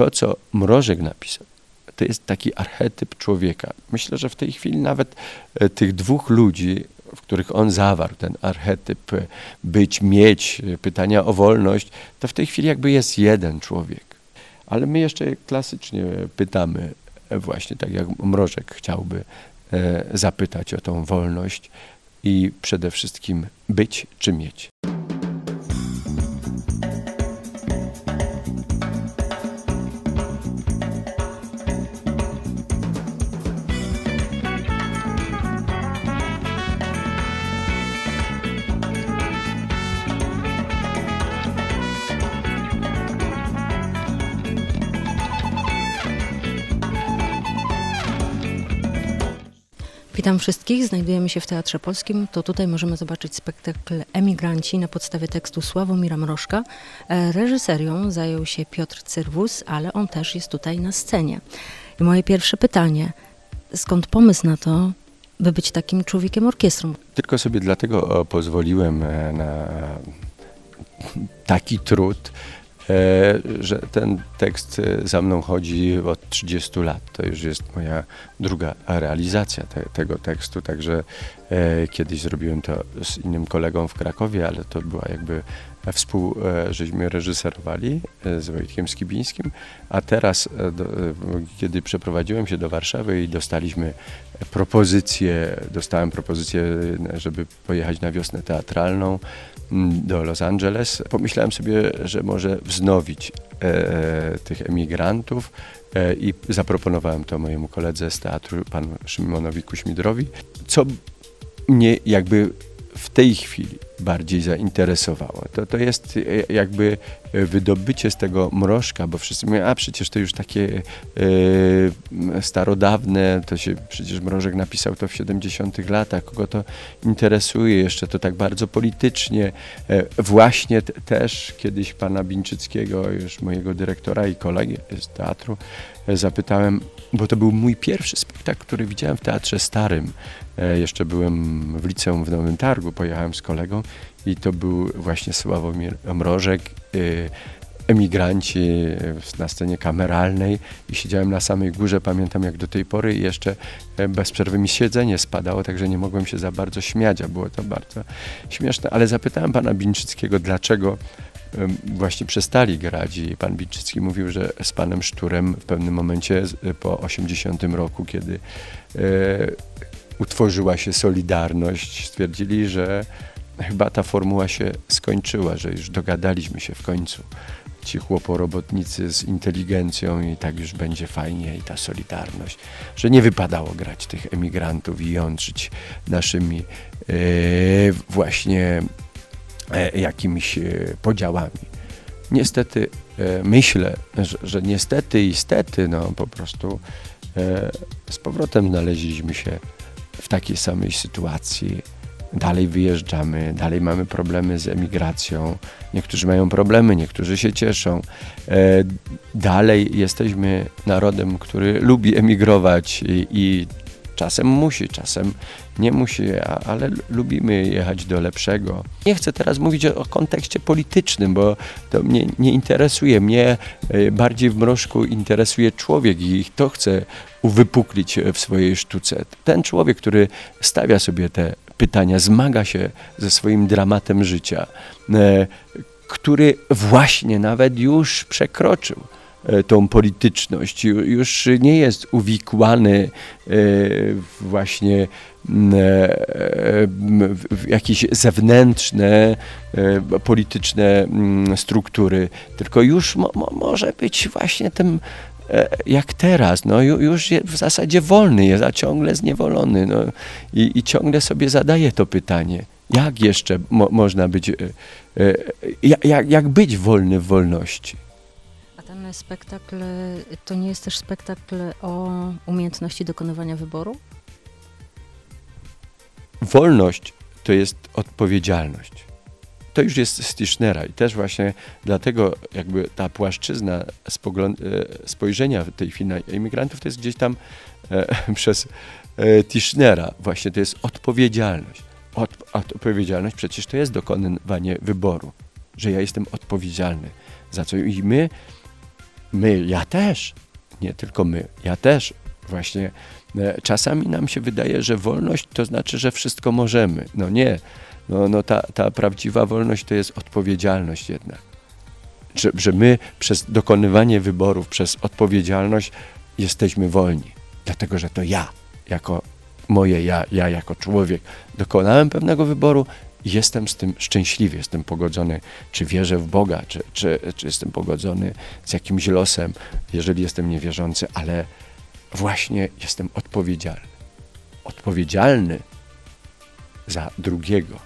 to, co Mrożek napisał, to jest taki archetyp człowieka. Myślę, że w tej chwili nawet e, tych dwóch ludzi, w których on zawarł, ten archetyp e, być, mieć, e, pytania o wolność, to w tej chwili jakby jest jeden człowiek. Ale my jeszcze klasycznie pytamy, właśnie tak jak Mrożek chciałby zapytać o tą wolność i przede wszystkim być czy mieć. Witam wszystkich. Znajdujemy się w Teatrze Polskim. To tutaj możemy zobaczyć spektakl Emigranci na podstawie tekstu Sławomira Mrożka. E, reżyserią zajął się Piotr Cyrwus, ale on też jest tutaj na scenie. I moje pierwsze pytanie, skąd pomysł na to, by być takim człowiekiem orkiestrą? Tylko sobie dlatego pozwoliłem e, na taki trud, E, że ten tekst e, za mną chodzi od 30 lat. To już jest moja druga realizacja te, tego tekstu, także e, kiedyś zrobiłem to z innym kolegą w Krakowie, ale to była jakby współ, żeśmy reżyserowali z Wojtkiem Skibińskim, a teraz, do, kiedy przeprowadziłem się do Warszawy i dostaliśmy propozycję, dostałem propozycję, żeby pojechać na wiosnę teatralną, do Los Angeles. Pomyślałem sobie, że może wznowić e, tych emigrantów e, i zaproponowałem to mojemu koledze z teatru, panu Szymonowi Kuśmidrowi, co mnie jakby w tej chwili bardziej zainteresowało. To, to jest e, jakby wydobycie z tego mrożka, bo wszyscy mówią, a przecież to już takie e, starodawne, to się przecież mrożek napisał to w 70 latach, kogo to interesuje, jeszcze to tak bardzo politycznie. E, właśnie też kiedyś pana Bińczyckiego, już mojego dyrektora i kolegi z teatru, e, zapytałem, bo to był mój pierwszy spektakl, który widziałem w Teatrze Starym. E, jeszcze byłem w liceum w Nowym Targu, pojechałem z kolegą i to był właśnie Sławomir Mrożek, y, emigranci na scenie kameralnej. I siedziałem na samej górze, pamiętam jak do tej pory i jeszcze e, bez przerwy mi siedzenie spadało, także nie mogłem się za bardzo śmiać, a było to bardzo śmieszne, ale zapytałem pana Bińczyckiego, dlaczego właśnie przestali grać. I pan Bińczycki mówił, że z panem Szturem w pewnym momencie po 80 roku, kiedy e, utworzyła się Solidarność, stwierdzili, że chyba ta formuła się skończyła, że już dogadaliśmy się w końcu. Ci chłoporobotnicy z inteligencją i tak już będzie fajnie i ta solidarność, że nie wypadało grać tych emigrantów i jątrzyć naszymi e, właśnie e, jakimiś e, podziałami. Niestety myślę, że, że, niestety i stety, no po prostu z powrotem znaleźliśmy się w takiej samej sytuacji dalej wyjeżdżamy, dalej mamy problemy z emigracją. Niektórzy mają problemy, niektórzy się cieszą. E, dalej jesteśmy narodem, który lubi emigrować i, i czasem musi, czasem nie musi, ale lubimy jechać do lepszego. Nie chcę teraz mówić o, o kontekście politycznym, bo to mnie nie interesuje. Mnie e, bardziej w mrożku interesuje człowiek i to chcę uwypuklić w swojej sztuce. Ten człowiek, który stawia sobie te pytania, zmaga się ze swoim dramatem życia, e, który właśnie nawet już przekroczył e, tą polityczność, już nie jest uwikłany e, właśnie w jakieś zewnętrzne polityczne struktury, tylko już mo może być właśnie tym jak teraz, no już w zasadzie wolny jest, a ciągle zniewolony. No, i, i ciągle sobie zadaje to pytanie, jak jeszcze mo można być, e, e, jak, jak być wolny w wolności. A ten spektakl to nie jest też spektakl o umiejętności dokonywania wyboru? Wolność to jest odpowiedzialność to już jest z Tischnera i też właśnie dlatego jakby ta płaszczyzna e, spojrzenia tej chwili na imigrantów to jest gdzieś tam e, przez e, Tischnera. Właśnie to jest odpowiedzialność. Od, odpowiedzialność przecież to jest dokonywanie wyboru, że ja jestem odpowiedzialny za co i my my, ja też, nie tylko my, ja też właśnie e, czasami nam się wydaje, że wolność to znaczy, że wszystko możemy. No nie. No, no ta, ta prawdziwa wolność to jest odpowiedzialność jednak. Że, że my przez dokonywanie wyborów, przez odpowiedzialność jesteśmy wolni. Dlatego, że to ja, jako moje ja, ja jako człowiek, dokonałem pewnego wyboru i jestem z tym szczęśliwy, jestem pogodzony, czy wierzę w Boga, czy, czy, czy jestem pogodzony z jakimś losem, jeżeli jestem niewierzący, ale właśnie jestem odpowiedzialny. Odpowiedzialny za drugiego,